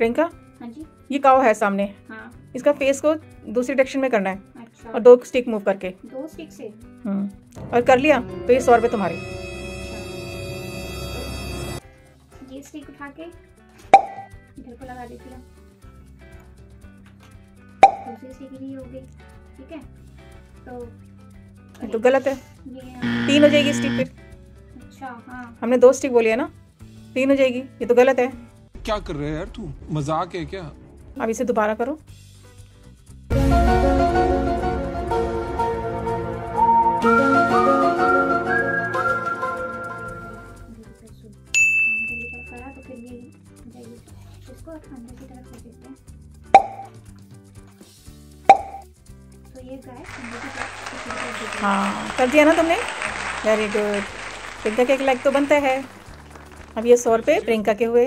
प्रियंका? हाँ जी। ये काव है सामने। हाँ। इसका फेस को दूसरी डायरेक्शन में करना है। अच्छा। और दो स्टिक मूव करके। दो स्टिक से? हम्म। और कर लिया तो ये सौ रुपये तुम्हारे। अच्छा ये स्टिक उठा के इधर को लगा देती हूँ। दूसरी स्टिक भी हो गई ठीक है? तो तो गलत है। ये तीन हो जाएगी स्टिक फिर अच्छा हाँ। हमने दो स्टिक बोली है ना? तीन हो जाएगी। ये तो गलत है। क्या कर रहे है यार तू? मज़ाक है क्या? अब इसे दोबारा करो। हाँ कर दिया ना तुमने? वेरी गुड प्रियंका के एक लाइक तो बनता है। अब ये सौ रुपये प्रियंका के हुए।